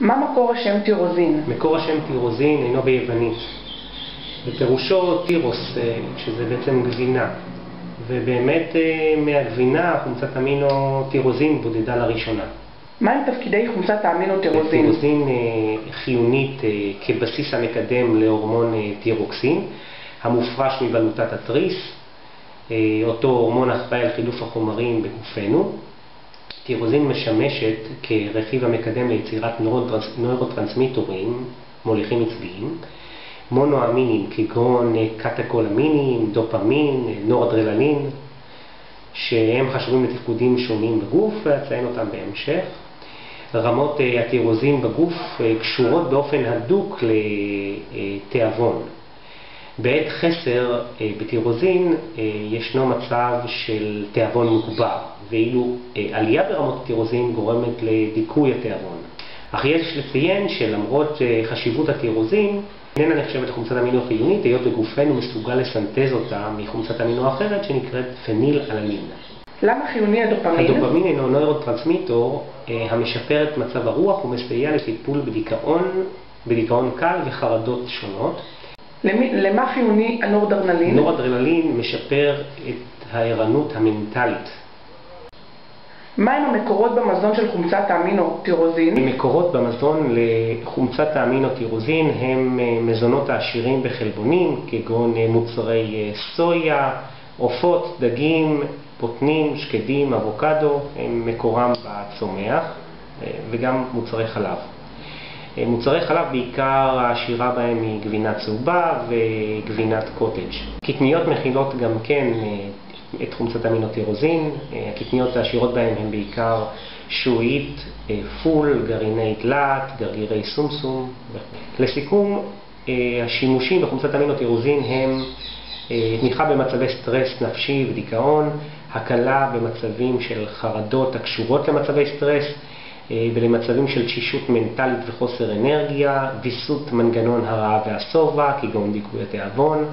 מה מקור השם טירוזין? מקור השם טירוזין אינו ביוונית. ופירושו טירוס, אה, שזה בעצם גבינה. ובאמת אה, מהגבינה חומצת אמינו טירוזין בודדה לראשונה. מהם תפקידי חומצת האמינו טירוזין? טירוזין אה, חיונית כבסיס המקדם להורמון טירוקסין, המופרש מבלוטת התריס, אותו הורמון אחראי על חילוף החומרים בגופנו. טירוזין משמשת כרכיב המקדם ליצירת נוירוטרנסמיטורים, מוליכים עצביים, מונואמינים כגון קטקולמינים, דופמין, נורדרללין, שהם חשובים לתפקודים שונים בגוף, ואציין אותם בהמשך. רמות אה, הטירוזין בגוף אה, קשורות באופן הדוק לתיאבון. בעת חסר אה, בטירוזין ישנו מצב של תיאבון מוגבר, ואילו עלייה ברמות הטירוזין גורמת לדיכוי התיאבון. אך יש לציין שלמרות חשיבות הטירוזין, איננה נחשבת לחומצת אמינו חיונית, היות וגופנו מסוגל לסנטז אותה מחומצת אמינו אחרת שנקראת פניל אלנין. למה חיוני הדופמין? הדופמין אינו נוירוטרנסמיטור אה, המשפר את מצב הרוח ומסייע לטיפול בדיכאון, בדיכאון קל וחרדות שונות. למי, למה חיוני הנורדרנלין? נורדרנלין משפר את הערנות המנטלית. מהם המקורות במזון של חומצת האמינו טירוזין? המקורות במזון לחומצת האמינו טירוזין הם אה, מזונות העשירים בחלבונים, כגון אה, מוצרי אה, סויה, עופות, דגים, בוטנים, שקדים, אבוקדו, הם מקורם בצומח, וגם מוצרי חלב. מוצרי חלב בעיקר העשירה בהם היא גבינה צהובה וגבינת קוטג'. קטניות מכילות גם כן את חומצת אמינו-טירוזין. אה, הקטניות העשירות בהן הן בעיקר שעועית, אה, פול, גרעיני דלעת, גרגירי סומסום. לסיכום, אה, השימושים בחומצת אמינו-טירוזין הם תמיכה במצבי סטרס נפשי ודיכאון, הקלה במצבים של חרדות הקשורות למצבי סטרס ולמצבים של תשישות מנטלית וחוסר אנרגיה, ויסות מנגנון הרעה והשובע, כגון דיכוי התיאבון,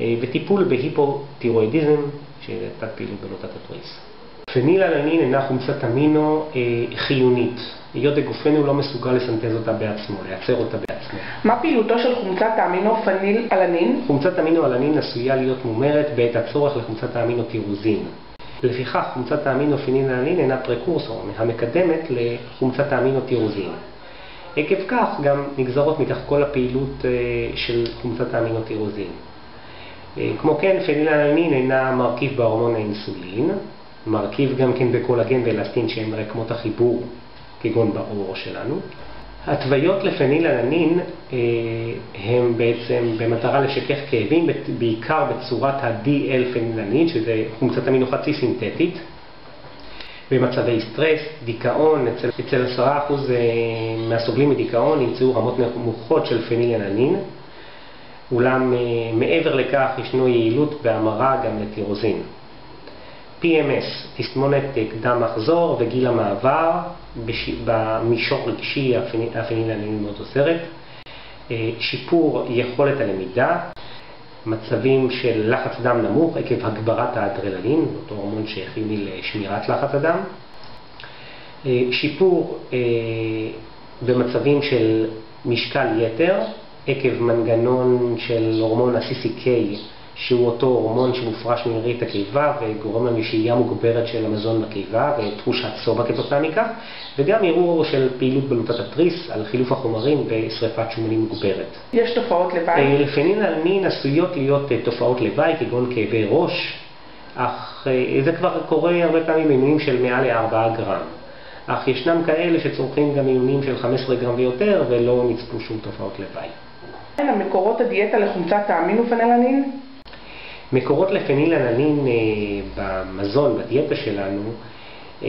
וטיפול בהיפותירואידיזם, שזה תת פעילות בלוטת התריס. פנילאלנין אינה חומצת אמינו אה, חיונית, היות וגופנו לא מסוגל לסנטז אותה בעצמו, לייצר אותה בעצמו. מה פעילותו של חומצת האמינו פניל-אלנין? חומצת אמינו-אלנין עשויה להיות מומרת בעת הצורך לחומצת האמינו טירוזין. לפיכך חומצת האמינו פניל-אלנין אינה פרקורסור המקדמת לחומצת האמינו טירוזין. עקב כך גם נגזרות מכך כל הפעילות אה, של חומצת האמינו טירוזין. אה, כמו כן, פנילאלנין אינה מרכיב בהורמון האינסולין, מרכיב גם כן בקולגן ואלסטין שהם רקמות החיבור, כגון בעור שלנו. התוויות לפנילאלנין אה, הם בעצם במטרה לשכך כאבים, בעיקר בצורת ה-DL פנילנין, שזה חומצת אמינו חצי סינתטית. במצבי סטרס, דיכאון, אצל, אצל 10% אה, מהסובלים מדיכאון נמצאו רמות נמוכות של פנילאלנין. אולם אה, מעבר לכך ישנו יעילות בהמרה גם לטירוזין. PMS, תסמונת אה, קדם מחזור וגיל המעבר, במישור רגשי הפנילנין מאוד עוזרת, אה, שיפור יכולת הלמידה, מצבים של לחץ דם נמוך עקב הגברת האדרללין, אותו הורמון שחיוני לשמירת לחץ הדם, שיפור במצבים של משקל יתר, עקב מנגנון של הורמון ה-CCK, שהוא אותו הורמון שמופרש מרירית הקיבה וגורם לנו שהייה מוגברת של המזון בקיבה ותחושת שובע כתוצאה מכך, וגם ערעור של פעילות בלוטת התריס על חילוף החומרים ושרפת שומנים מוגברת. יש תופעות לוואי? לפנין אלנין עשויות להיות אה, תופעות לוואי כגון כאבי ראש, אך אה, זה כבר קורה הרבה פעמים במינונים של מעל ל-4 גרם. אך ישנם כאלה שצורכים גם מינונים של 15 גרם ויותר ולא נצפו שום תופעות לוואי. מהן המקורות הדיאטה לחומצת האמינופנלנין? מקורות לפנילנלין אה, במזון, בדיאטה שלנו, אה,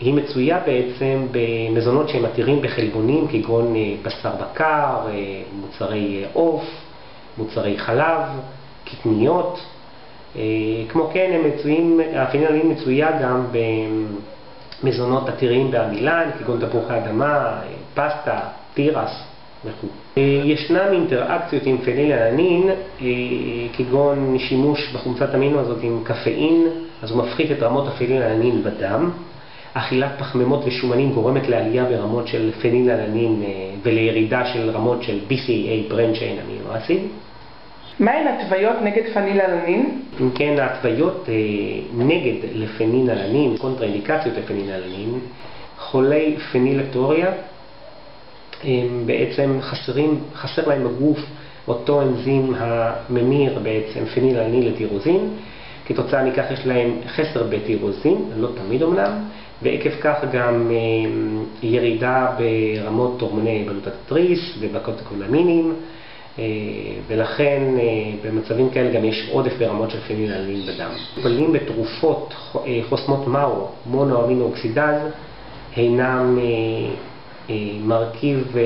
היא מצויה בעצם במזונות שהם עתירים בחלבונים כגון אה, בשר בקר, מוצרי עוף, מוצרי חלב, קטניות. כמו כן, הם מצויים, הפנילנלין מצויה גם במזונות עתירים בעמילן כגון תפוחי אדמה, פסטה, תירס. וכו'. אה, ישנם אינטראקציות עם פנילאלנין, אה, כגון שימוש בחומצת אמינו הזאת עם קפאין, אז הוא מפחית את רמות הפנילאלנין בדם, אכילת פחמימות ושומנים גורמת לעלייה ברמות של פנילאלנין ולירידה של רמות של BCA, ברנד chain אמינו אסיד. מהן התוויות נגד פנילאלנין? אם כן, ההתוויות אה, נגד לפנילאלנין, קונטראינדיקציות לפנילאלנין, חולי פנילקטוריה, הם בעצם חסרים, חסר להם בגוף אותו אנזים הממיר בעצם פנילאלנין לטירוזין, כתוצאה מכך יש להם חסר בטירוזין, לא תמיד אמנם, ועקב כך גם אה, ירידה ברמות הורמוני בלוטת התריס ובקוטקולמינים, אה, ולכן אה, במצבים כאלה גם יש עודף ברמות של פנילאלנין בדם. מטופלים בתרופות חוסמות מאו, מונו-אמינו אוקסידז, הינם מרכיב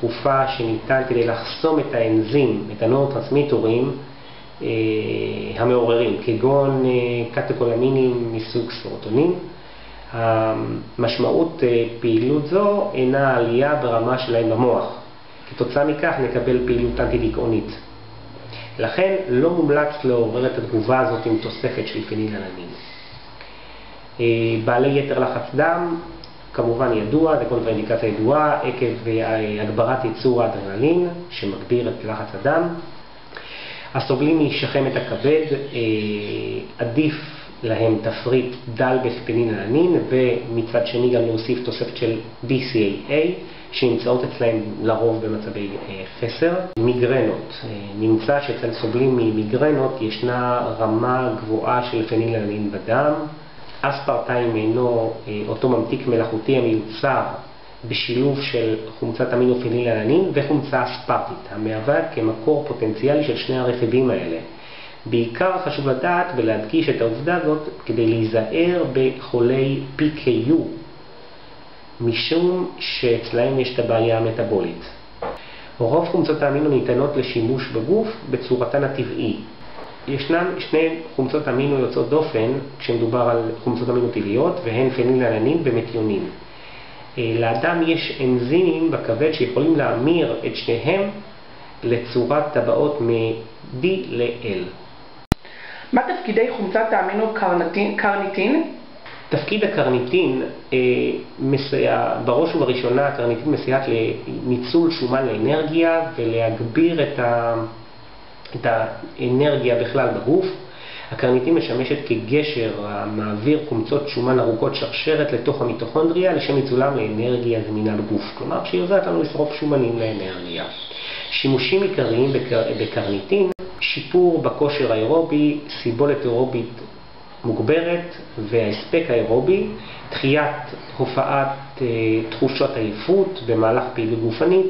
תרופה שניתן כדי לחסום את האנזים, את הנורוטרנסמיטורים המעוררים, כגון קטקולמינים מסוג סרוטונין. המשמעות אה, פעילות זו הינה עלייה ברמה שלהם במוח. כתוצאה מכך נקבל פעילות אנטי-דיכאונית. לכן לא מומלץ לעורר את התגובה הזאת עם תוספת של פנילאלנין. אה, בעלי יתר לחץ דם, כמובן ידוע, זה קונטראינדיקציה ידועה, עקב אה, הגברת ייצור האדרנלין שמגביר את לחץ הדם. הסובלים משחמת הכבד, עדיף להם תפריט דל בספנינלנין ומצד שני גם להוסיף תוספת של BCAA שנמצאות אצלהם לרוב במצבי אה, חסר. מיגרנות, אה, נמצא שאצל סובלים ממיגרנות ישנה רמה גבוהה של פנילנין בדם. אספרטיים אינו אה, אותו ממתיק מלאכותי המיוצר בשילוב של חומצת אמינופנילנין וחומצה אספרטית, המהווה כמקור פוטנציאלי של שני הרכיבים האלה. בעיקר חשוב לדעת ולהדגיש את העובדה הזאת כדי להיזהר בחולי PKU, משום שאצלהם יש את הבעיה המטבולית. רוב חומצות האמינו ניתנות לשימוש בגוף בצורתן הטבעי. ישנן שני חומצות אמינו יוצאות דופן כשמדובר על חומצות אמינו טבעיות והן פנילננין ומתיונין. אה, לאדם יש אנזימים בכבד שיכולים להמיר את שניהם לצורת טבעות מ-D ל-L. מה תפקידי חומצת האמינו קרניטין? תפקיד הקרניטין אה, מסייע, בראש ובראשונה הקרניטין מסייעת לניצול שומן לאנרגיה ולהגביר את, ה, את האנרגיה בכלל בגוף. הקרניטין משמשת כגשר המעביר חומצות שומן ארוכות שרשרת לתוך המיטוכונדריה לשם ניצולם לאנרגיה זמינה בגוף. כלומר, שהיא עוזרת לנו לשרוף שומנים לאנרגיה. שימושים עיקריים בקר, בקרניטין שיפור בכושר האירובי, סיבולת אירובית מוגברת וההספק האירובי, דחיית הופעת אה, תחושות עייפות במהלך פעילות גופנית,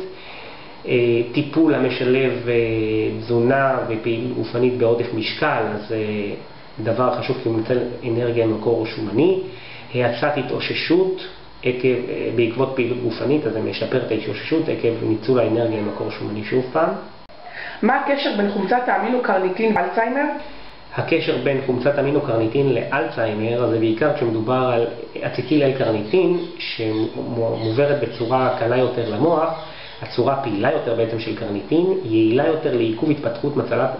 טיפול המשלב אה, תזונה ופעילות גופנית בעודף משקל, אז אה, דבר חשוב כי הוא נותן אנרגיה ממקור שומני, האצת התאוששות עקב, אה, בעקבות פעילות גופנית, אז זה משפר את ההתאוששות עקב ניצול האנרגיה ממקור שומני שוב פעם. מה הקשר בין חומצת האמינו קרניטין ואלצהיימר? הקשר בין חומצת אמינו קרניטין לאלצהיימר זה בעיקר כשמדובר על אציטיל אל-קרניטין שמועברת בצורה קלה יותר למוח, הצורה הפעילה יותר בעצם של קרניטין, יעילה יותר לעיכוב התפתחות מצלת,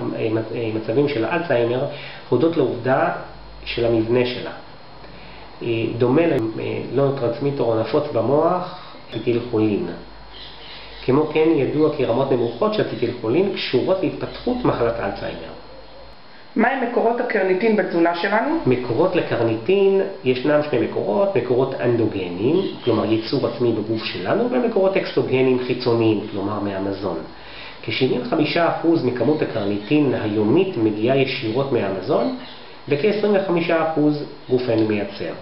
מצבים של האלצהיימר, הודות לעובדה של המבנה שלה. דומה לנוירוטרנסמיטור הנפוץ במוח, אציטילכולין. כמו כן ידוע כי רמות נמוכות של אציטילכולין קשורות להתפתחות מחלת האלצהיימר. מהם מקורות הקרניטין בתזונה שלנו? מקורות לקרניטין, ישנם שני מקורות, מקורות אנדוגנים, כלומר ייצור עצמי בגוף שלנו, ומקורות אקסטוגנים חיצוניים, כלומר מהמזון. כ-75% מכמות הקרניטין היומית מגיעה ישירות מהמזון, וכ-25% גופנו מייצר.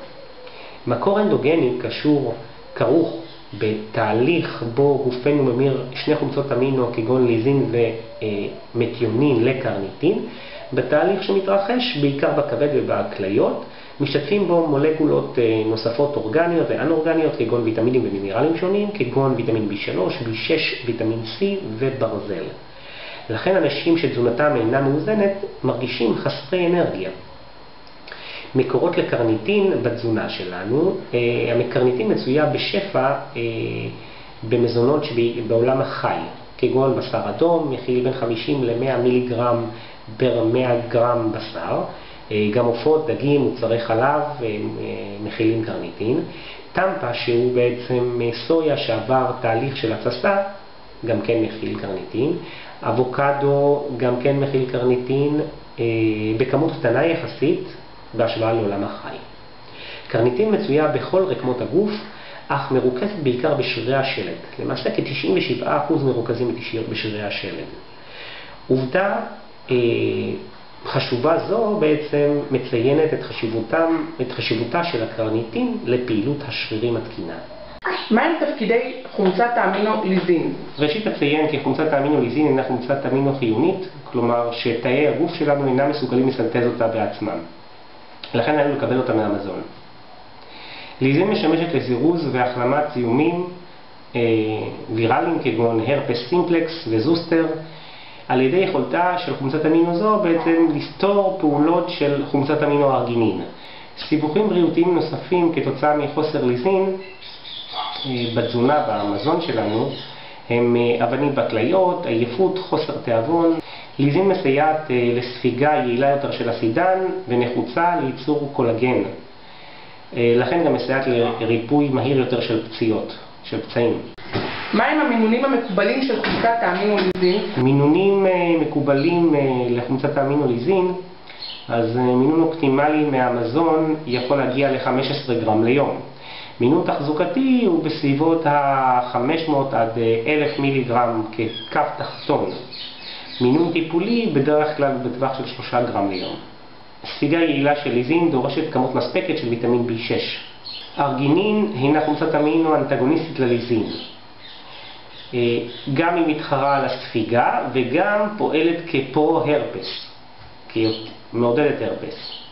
מקור אנדוגני קשור, כרוך בתהליך בו גופנו ממיר שני חומצות אמינו כגון ליזין ומתיונין לקרניטין, בתהליך שמתרחש בעיקר בכבד ובכליות, משתתפים בו מולקולות אה, נוספות אורגניות ואנאורגניות כגון ויטמינים ומינרלים שונים, כגון ויטמין B3, B6, ויטמין C וברזל. לכן אנשים שתזונתם אינה מאוזנת מרגישים חסרי אנרגיה. מקורות לקרניטין בתזונה שלנו. אה, המקרניטין מצויה בשפע אה, במזונות שבעולם החי, כגון בשר אדום, מכיל בין 50 ל-100 מיליגרם בר 100 גרם בשר, גם עופות, דגים, מוצרי חלב מכילים קרניטין. טמפה, שהוא בעצם סויה שעבר תהליך של התססה, גם כן מכיל קרניטין. אבוקדו גם כן מכיל קרניטין בכמות קטנה יחסית בהשוואה לעולם החי. קרניטין מצויה בכל רקמות הגוף, אך מרוכזת בעיקר בשרירי השלד. למעשה כ-97% מרוכזים בשרירי השלד. עובדה אה, חשובה זו בעצם מציינת את, חשיבותם, את חשיבותה של הקרניטין לפעילות השרירים התקינה. מהם תפקידי חומצת האמינו-ליזין? ראשית אציין כי חומצת האמינו-ליזין אינה חומצת אמינו חיונית, כלומר שתאי הגוף שלנו אינם מסוגלים לסנטז אותה בעצמם. לכן עלינו לקבל אותה מהמזון. ליזין משמשת לזירוז והחלמת זיהומים אה, ויראליים כגון הרפס סימפלקס וזוסטר, על ידי יכולתה של חומצת אמינו זו בעצם לסתור פעולות של חומצת אמינו ארגינין. סיבוכים בריאותיים נוספים כתוצאה מחוסר ליזין אה, בתזונה במזון שלנו הם אה, אבנים בכליות, עייפות, חוסר תיאבון. ליזין מסייעת אה, לספיגה יעילה יותר של הסידן ונחוצה לייצור קולגן. לכן גם מסייעת לריפוי מהיר יותר של פציעות, של פצעים. מהם המינונים המקובלים של חומצת האמינו-ליזין? מינונים מקובלים לחומצת האמינו-ליזין, אז מינון אופטימלי מהמזון יכול להגיע ל-15 גרם ליום. מינון תחזוקתי הוא בסביבות ה-500 עד 1,000 מיליגרם כקו תחתון. מינון טיפולי בדרך כלל בטווח של 3 גרם ליום. ספיגה יעילה של ליזין דורשת כמות מספקת של ויטמין B6. ארגינין הינה חומצת אמינו אנטגוניסטית לליזין. אה, גם היא מתחרה על הספיגה וגם פועלת כפרו-הרפס, כמעודדת הרפס.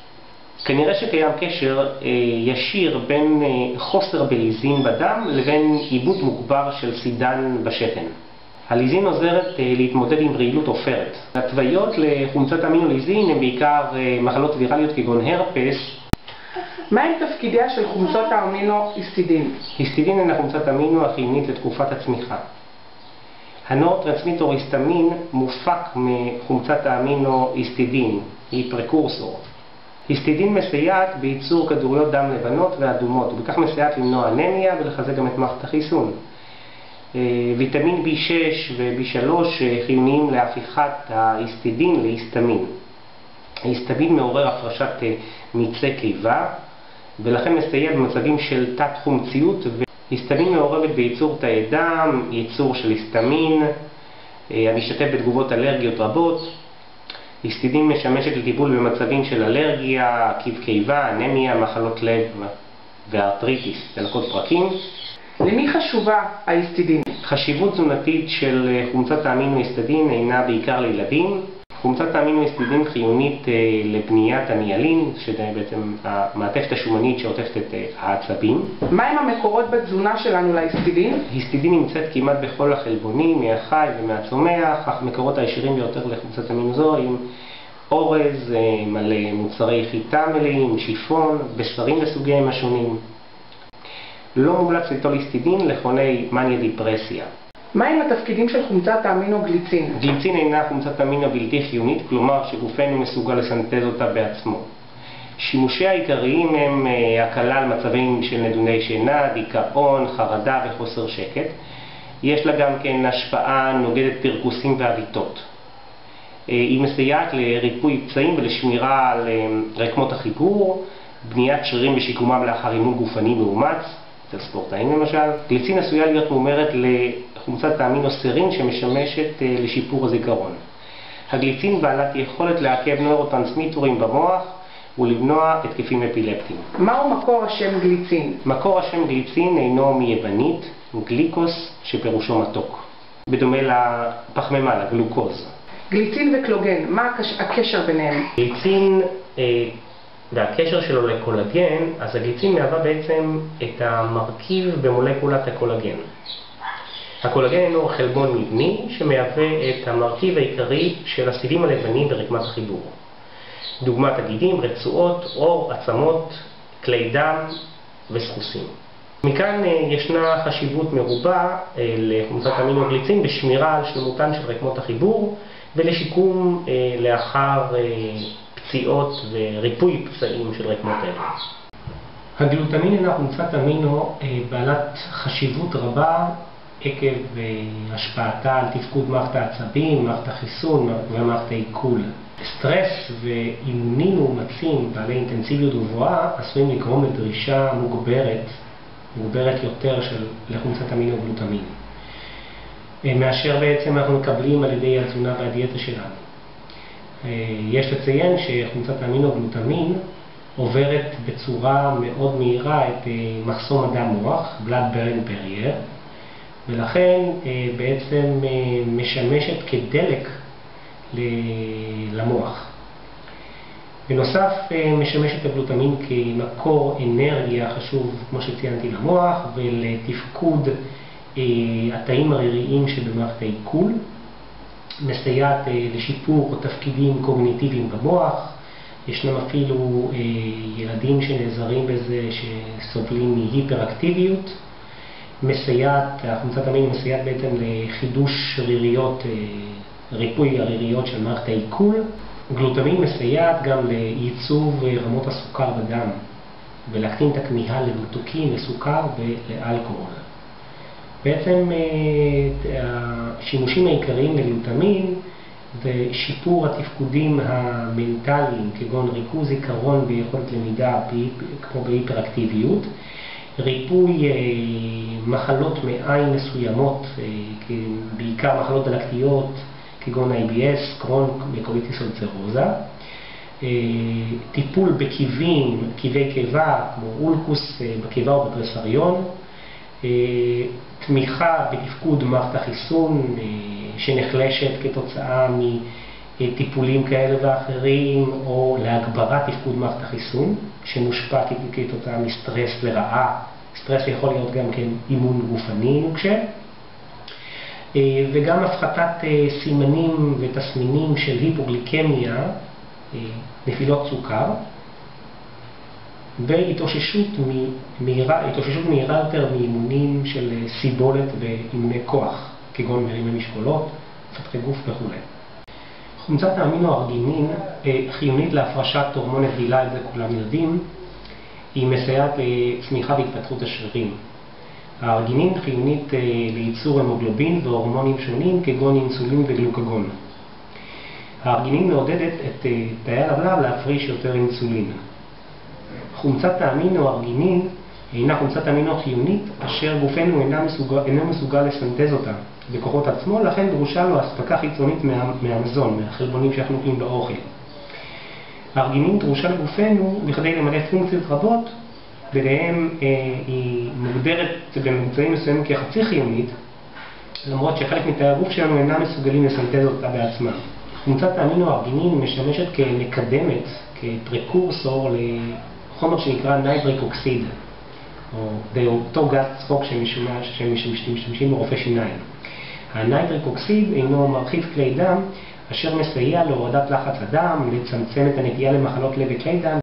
כנראה שקיים קשר אה, ישיר בין אה, חוסר בליזין בדם לבין עיבוד מוגבר של סידן בשתן. הליזין עוזרת אה, להתמודד עם רעילות עופרת. התוויות לחומצת אמינו-ליזין הן בעיקר אה, מחלות ויראליות כגון הרפס. מהם תפקידיה של חומצות האמינו היסטידין? היסטידין היא החומצת אמינו החיונית לתקופת הצמיחה. הנוירוטרנסמיטור היסטמין מופק מחומצת האמינו היסטידין, היא precursor. היסטידין מסייעת בייצור כדוריות דם לבנות ואדומות, ובכך מסייעת למנוע אנמיה ולחזק גם את מערכת החיסון. אה, ויטמין B6 ו-B3 אה, חיוניים להפיכת ההיסטידין להיסטמין. ההיסטמין מעורר הפרשת אה, מיצי קיבה, ולכן מסייע במצבים של תת-חומציות. היסטמין מעורבת בייצור תאי דם, ייצור של היסטמין, המשתתף בתגובות אלרגיות רבות. היסטידין משמשת לטיפול במצבים של אלרגיה, עקיב קיבה, אנמיה, מחלות לב וארטריטיס, תלקות פרקים. למי חשובה ההיסטידין? חשיבות תזונתית של חומצת האמינו היסטידין אינה בעיקר לילדים. חומצת האמינו היסטידין חיונית אה, לבניית הניאלין, שזה בעצם המעטפת השומנית שעוטפת את אה, העצבים. מהם המקורות בתזונה שלנו להיסטידין? היסטידין נמצאת כמעט בכל החלבונים, מהחי ומהצומח, אך מקורות הישירים ביותר לחומצת אמינו זו הם אורז, אה, מלא מוצרי חיטה מלאים, שיפון, בשרים לסוגיהם השונים. לא מומלץ ליטול היסטידין לחוני מניה דיפרסיה. מהם התפקידים של חומצת האמינו-גליצין? גליצין אינה חומצת אמינו בלתי חיונית, כלומר שגופנו מסוגל לסנטז אותה בעצמו. שימושיה העיקריים הם אה, הקלה על מצבים של נדודי שינה, דיכאון, חרדה וחוסר שקט. יש לה גם כן השפעה נוגדת פרכוסים ועריתות. אה, היא מסייעת לריפוי פצעים ולשמירה על אה, רקמות החיגור, בניית שרירים ושיקומם לאחר אימון גופני מאומץ, אצל ספורטאים למשל. גליצין עשויה להיות מומרת לחומצת האמינוסרין שמשמשת אה, לשיפור הזיכרון. הגליצין בעלת יכולת לעכב נוירוטרנסמיטורים במוח ולמנוע התקפים אפילפטיים. מהו מקור השם גליצין? מקור השם גליצין אינו מיוונית, גליקוס, שפירושו מתוק, בדומה לפחמימה, לגלוקוז. גליצין וקלוגן, מה הקשר ביניהם? גליצין אה, והקשר שלו לקולגן, אז הגליצין מהווה בעצם את המרכיב במולקולת הקולגן. הקולגן אינו חלבון מבני שמהווה את המרכיב העיקרי של הסיבים הלבנים ברקמת החיבור. דוגמת הגידים, רצועות, עור, עצמות, כלי דם וסחוסים. מכאן אה, ישנה חשיבות מרובה אה, לחומצת המינוגליצין בשמירה על שלמותן של רקמות החיבור ולשיקום אה, לאחר פציעות וריפוי פצעים של רקמות אלה. הגלוטמין אינה חומצת אמינו אה, בעלת חשיבות רבה עקב אה, השפעתה על תפקוד מערכת העצבים, מערכת החיסון ומערכת העיכול. סטרס ואימונים מאומצים בעלי אינטנסיביות גבוהה עשויים לגרום לדרישה מוגברת, מוגברת יותר של לחומצת אמינו גלוטמין, אה, מאשר בעצם אנחנו מקבלים על ידי התזונה והדיאטה שלנו. יש לציין שחומצת אמינו גלוטמין עוברת בצורה מאוד מהירה את אה, מחסום הדם מוח, blood brain barrier, ולכן אה, בעצם אה, משמשת כדלק למוח. בנוסף, משמשת הגלוטמין כמקור אנרגיה חשוב, כמו שציינתי, למוח ולתפקוד התאים הריריים שבמערכת העיכול, מסייעת לשיפור תפקידים קוגניטיביים במוח, ישנם אפילו אה, ילדים שנעזרים בזה שסובלים מהיפראקטיביות. מסייעת, החומצת המין מסייעת בעצם לחידוש שריריות, אה, ריפוי הריריות של מערכת העיכול. גלוטמין מסייעת גם לייצוב רמות הסוכר בדם ולהקטין את הכמיהה למתוקים, לסוכר ולאלכוהול. בעצם אה, השימושים העיקריים לגלוטמין ושיפור התפקודים המנטליים, כגון ריכוז זיכרון ויכולת למידה כמו בהיפראקטיביות, ריפוי אה, מחלות מעין מסוימות, אה, בעיקר מחלות דלקתיות, כגון IBS, קרון וקוליטיס אולצרוזה, טיפול בקיבים, קיבי קיבה, כמו אולקוס בקיבה או בתרסריון, תמיכה בתפקוד מערכת החיסון, שנחלשת כתוצאה מטיפולים כאלה ואחרים, או להגברת תפקוד מערכת החיסון, שמושפע כתוצאה מסטרס לרעה. סטרס יכול להיות גם כן אימון גופני נוקשה. אה, וגם הפחתת אה, סימנים ותסמינים של היפוגליקמיה, אה, נפילות סוכר, והתאוששות מהירה, מהירה יותר מאימונים של סיבולת ואימוני כוח. כגון מרימי משקולות, מפתחי גוף וכו'. חומצת האמינו ארגינין אה, חיונית להפרשת הורמון הגדילה, את זה כולם יודעים, היא מסייעת לצמיחה והתפתחות השרירים. הארגינין חיונית אה, לייצור המוגלובין והורמונים שונים כגון אינסולין וגלוקגון. הארגינין מעודדת את אה, תאי הלבלב להפריש יותר אינסולין. חומצת האמינו ארגינין הינה חומצת אמינו חיונית אשר גופנו אינו מסוגל, אינו מסוגל לסנטז אותה בכוחות עצמו, לכן דרושה לו אספקה חיצונית מה, מהמזון, מהחלבונים שאנחנו אוכלים באוכל. הארגינין דרושה לגופנו בכדי למלא פונקציות רבות, ביניהם אה, היא מוגדרת בממצאים מסוימים כחצי חיונית, למרות שחלק מתאי הגוף שלנו אינם מסוגלים לסנטז אותה בעצמם. חומצת האמינו הארגינין משמשת כמקדמת, כ precursor לחומר שנקרא nitric oxide. או באותו גז צחוק שמשתמשים ברופא שיניים. ה nitric oxide הינו מרחיב כלי דם אשר מסייע להורדת לחץ הדם, לצמצם את הנטייה למחלות לב וכלי דם